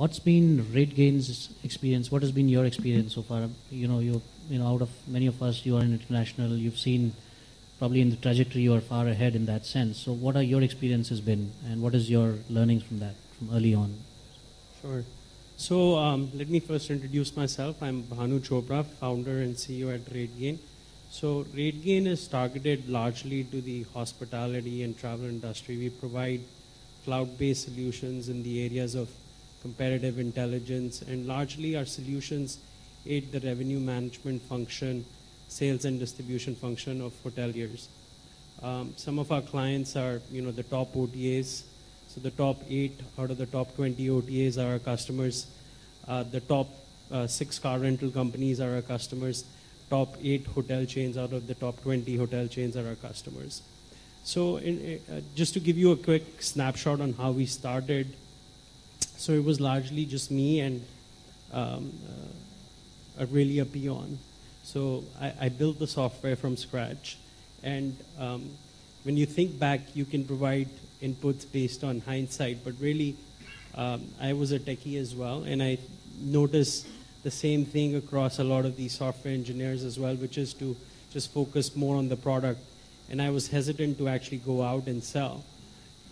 what's been RateGain's experience? What has been your experience so far? You know, you you know, out of many of us, you are an international. You've seen probably in the trajectory you are far ahead in that sense. So, what are your experiences been, and what is your learnings from that from early on? Sure. So um, let me first introduce myself. I'm Bhanu Chopra, founder and CEO at RateGain. So RateGain is targeted largely to the hospitality and travel industry. We provide cloud-based solutions in the areas of competitive intelligence, and largely our solutions aid the revenue management function, sales and distribution function of hoteliers. Um, some of our clients are, you know, the top OTAs, so the top eight out of the top 20 OTAs are our customers. Uh, the top uh, six car rental companies are our customers. Top eight hotel chains out of the top 20 hotel chains are our customers. So uh, just to give you a quick snapshot on how we started, so it was largely just me and um, uh, really a peon. So I, I, built the software from scratch. And um, when you think back, you can provide inputs based on hindsight, but really, um, I was a techie as well, and I noticed the same thing across a lot of these software engineers as well, which is to just focus more on the product. And I was hesitant to actually go out and sell,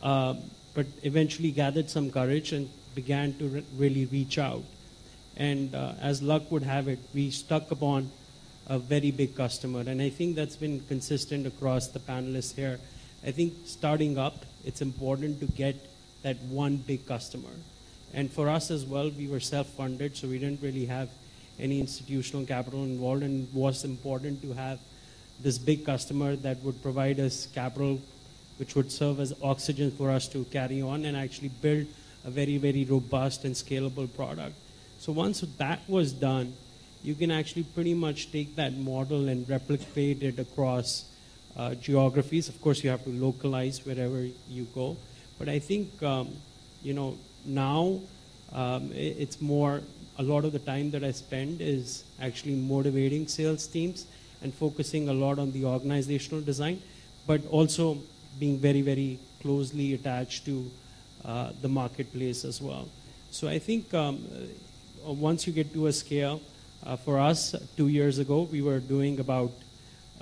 uh, but eventually gathered some courage and began to re really reach out. And uh, as luck would have it, we stuck upon a very big customer, and I think that's been consistent across the panelists here. I think starting up, it's important to get that one big customer. And for us as well, we were self-funded, so we didn't really have any institutional capital involved, and it was important to have this big customer that would provide us capital, which would serve as oxygen for us to carry on and actually build a very, very robust and scalable product. So once that was done, you can actually pretty much take that model and replicate it across uh, geographies. Of course, you have to localize wherever you go. But I think, um, you know, now um, it's more, a lot of the time that I spend is actually motivating sales teams and focusing a lot on the organizational design, but also being very, very closely attached to uh, the marketplace as well. So I think um, uh, once you get to a scale, uh, for us, two years ago, we were doing about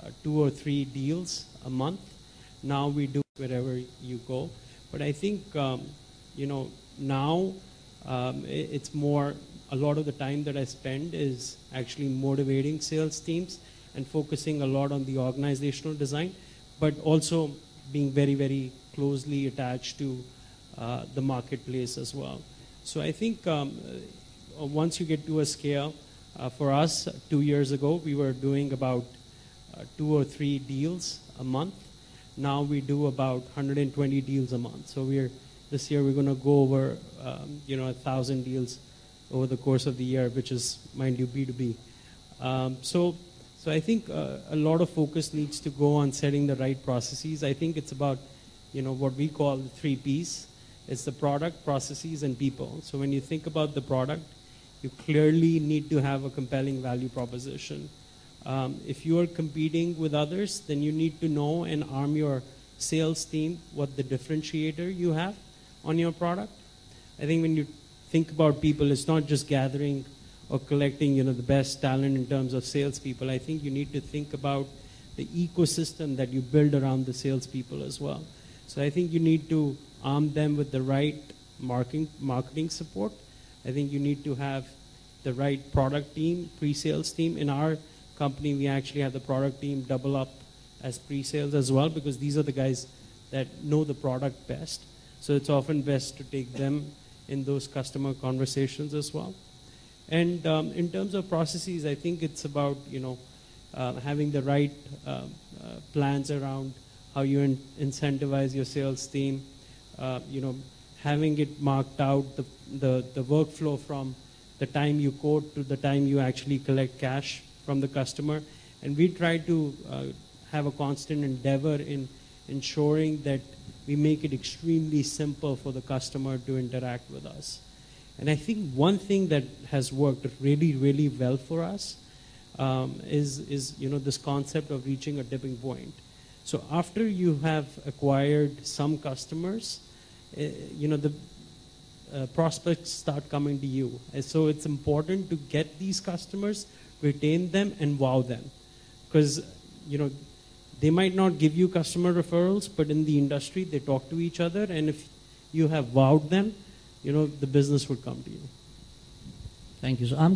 uh, two or three deals a month. Now we do wherever you go. But I think, um, you know, now um, it, it's more, a lot of the time that I spend is actually motivating sales teams and focusing a lot on the organizational design, but also being very, very closely attached to the marketplace as well. So I think um, uh, once you get to a scale, uh, for us, two years ago, we were doing about uh, two or three deals a month. Now we do about 120 deals a month. So we're this year we're going to go over um, you know a thousand deals over the course of the year, which is mind you B2B. Um, so so I think uh, a lot of focus needs to go on setting the right processes. I think it's about you know what we call the three P's. It's the product, processes, and people. So when you think about the product, you clearly need to have a compelling value proposition. Um, if you are competing with others, then you need to know and arm your sales team what the differentiator you have on your product. I think when you think about people, it's not just gathering or collecting, you know, the best talent in terms of salespeople. I think you need to think about the ecosystem that you build around the salespeople as well. So I think you need to arm them with the right marketing marketing support. I think you need to have the right product team, pre-sales team. In our company, we actually have the product team double up as pre-sales as well because these are the guys that know the product best. So it's often best to take them in those customer conversations as well. And um, in terms of processes, I think it's about you know uh, having the right uh, uh, plans around how you in incentivize your sales team. Uh, you know, having it marked out the, the the workflow from the time you quote to the time you actually collect cash from the customer. And we try to uh, have a constant endeavor in ensuring that we make it extremely simple for the customer to interact with us. And I think one thing that has worked really, really well for us um, is, is you know, this concept of reaching a tipping point. So after you have acquired some customers, you know, the, uh, prospects start coming to you. And so it's important to get these customers, retain them, and wow them, because you know they might not give you customer referrals, but in the industry they talk to each other, and if you have wowed them, you know the business would come to you. Thank you. So I'm